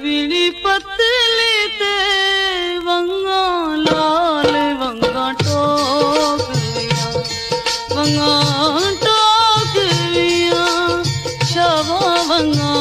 Willie लाल वंगा टोक लिया वंगा टोक लिया शवा वंगा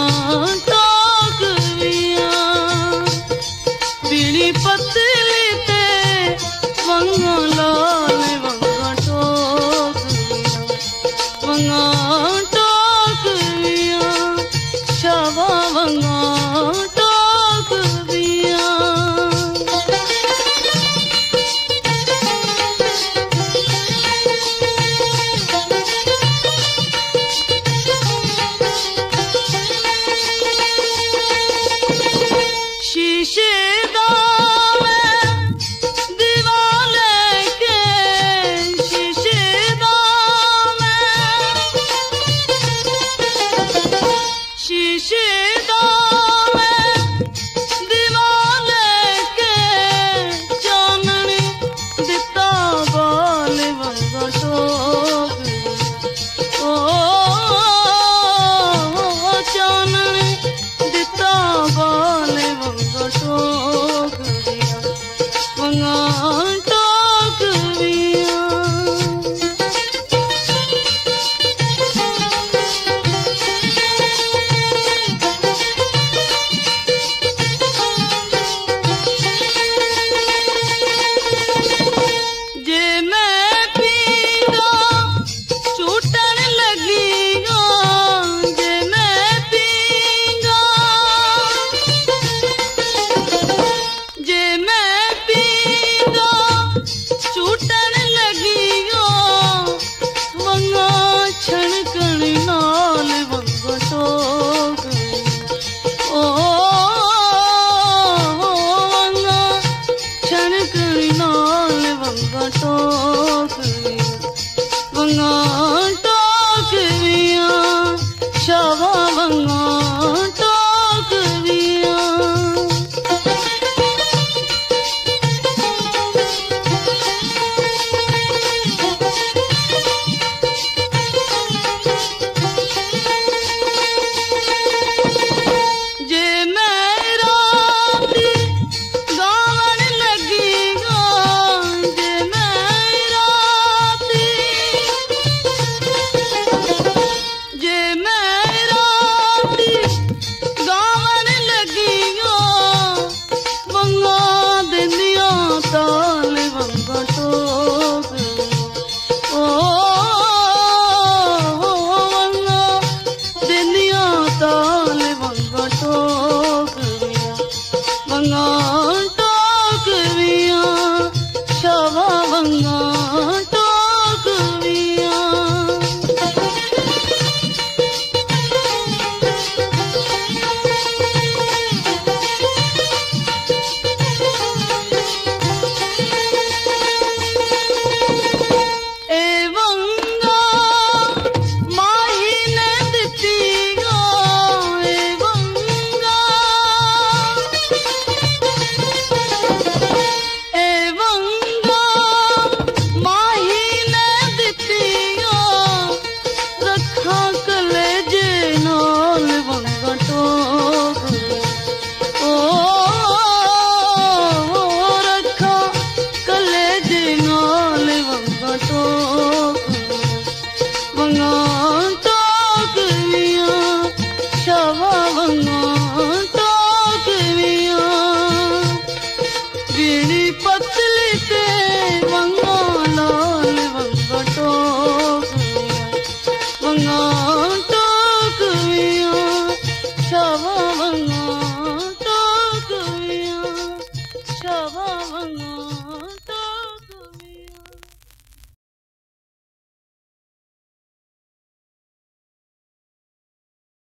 গটন